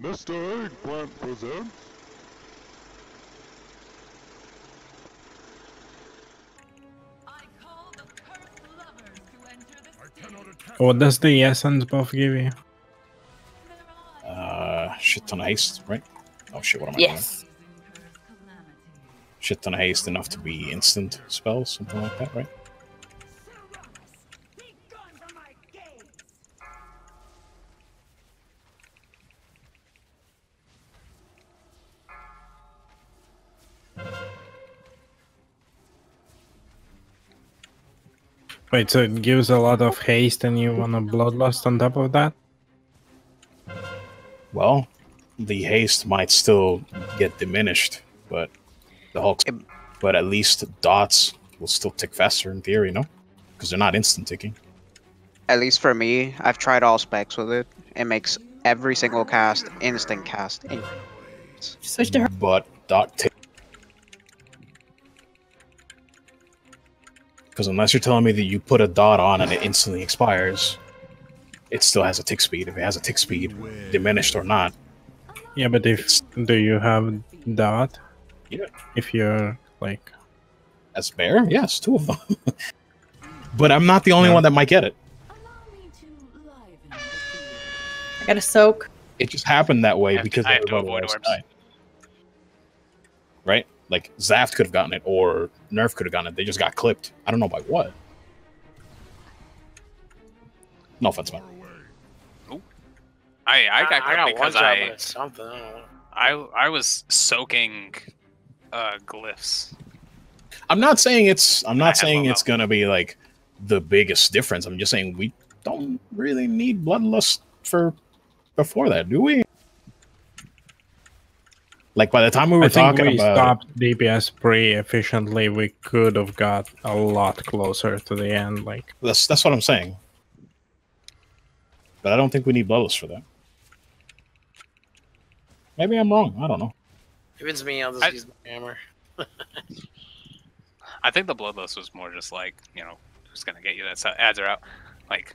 Mr. Eggplant presents. I call the cursed lovers to enter the stage. What does the essence buff give you? Uh, shit ton of haste, right? Oh shit, what am I Yes. doing? Shit ton of haste enough to be instant spells, something like that, right? Wait, so it gives a lot of haste and you want a bloodlust on top of that? Well, the haste might still get diminished, but the Hulk, but at least dots will still tick faster in theory, no? Because they're not instant ticking. At least for me, I've tried all specs with it. It makes every single cast instant cast. Switch to her. but dot tick. Because unless you're telling me that you put a dot on and it instantly expires, it still has a tick speed. If it has a tick speed, diminished or not, Yeah, but if do you have dot? Yeah. If you're like as bear, yes, two of them. but I'm not the only Yeah. one that might get it. Allow me to liven the field. I got a soak. It just happened that way I because I have to avoid else orbs. died. Right? Like Zaft could have gotten it, or Nerf could have gotten it. They just got clipped. I don't know by what. No offense, man. I I got I clipped got because I something. I. I I was soaking uh glyphs. I'm not saying it's. I'm not have saying a it's gonna be like the biggest difference. I'm just saying we don't really need bloodlust for before that, do we? Like by the time we were I think talking we about, stopped DPS pretty efficiently. We could have got a lot closer to the end. Like that's that's what I'm saying. But I don't think we need bloodlust for that. Maybe I'm wrong. I don't know. If it's me, I'll just I- use my hammer. I think the bloodlust was more just like you know who's gonna get you. That's how ads are out. Like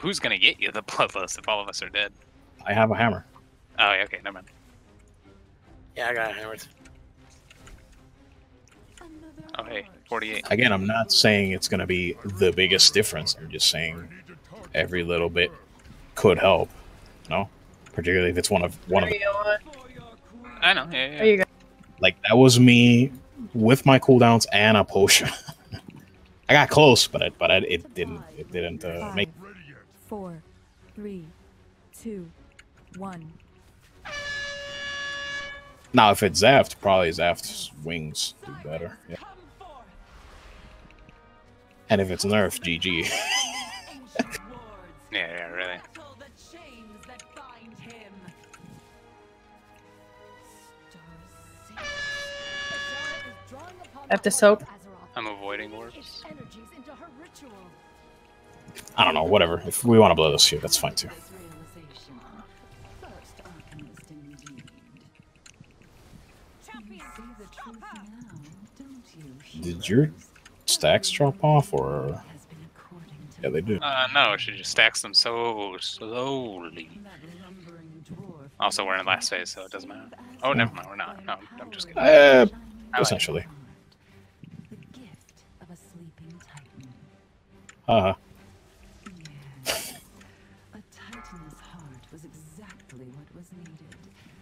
who's gonna get you the bloodlust if all of us are dead? I have a hammer. Oh yeah, okay, never mind. Yeah, I got a hammer. Another Oh hey, 48. Again, I'm not saying it's gonna be the biggest difference. I'm just saying every little bit could help. No, particularly if it's one of one of the, I know. Yeah, yeah. There you go. like that was me with my cooldowns and a potion. I got close, but it, but I, it didn't it didn't uh, make. Four, three, two, one. Now, if it's Zaft, probably Zaft's wings do better. Yeah. And if it's Nerf, GG. Yeah, yeah, really. Settle the chains that bind him. Star six. I have to soak. I'm avoiding orbs. Energies into her ritual. I don't know, whatever. If we want to blow this shit, that's fine too. Did your stacks drop off, or Has been according to yeah, they do. Uh, no, she just stacks them so slowly. that lumbering dwarf. Also, we're in last phase, so it doesn't matter. Oh, never mind, we're not. No, I'm just kidding. Uh, I like essentially. The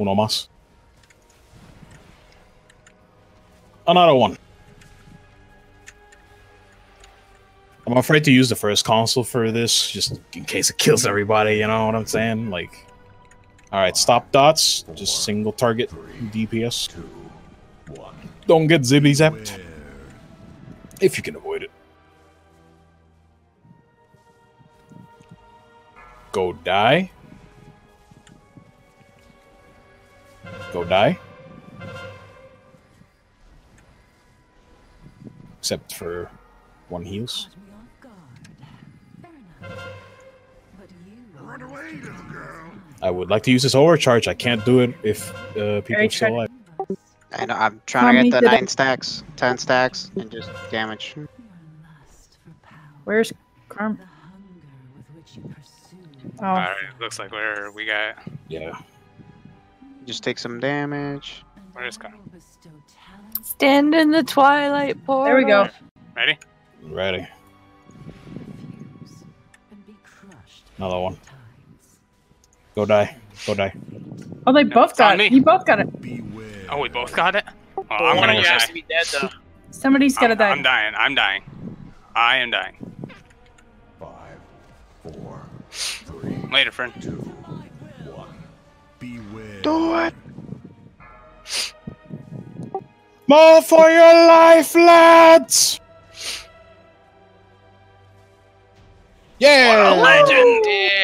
Uno más. Another one. I'm afraid to use the first console for this, just in case it kills everybody. You know what I'm saying? Like, all right, stop dots, just single target DPS. Don't get zibby zapped if you can avoid it. Go die. Go die. Except for one heals. Caught me off guard. Fair enough. But you Run away, little girl. I would like to use this overcharge. I can't do it if uh, people are still alive. And I'm trying How to get the many did I- nine stacks, ten stacks, and just damage. Your lust for power. Where's Carm? The hunger with which you pursue. Oh, Alright, looks like we're we got Yeah. Just take some damage. Where's Carm? Will bestow talent, Stand in the twilight portal. there we go. ready? Ready. refuse, and be crushed Another one. Go die. Go die. Oh, they both it's on got me. it. You both got it. Beware. Oh, we both got it. Oh, I'm one gonna of you has die. to be dead though. Somebody's gotta I'm, die. I'm dying. I'm dying. I am dying. Five, four, three, Later, friend. two, one. Beware. Do it. More for your life, lads! What a Yeah! legend! Yeah.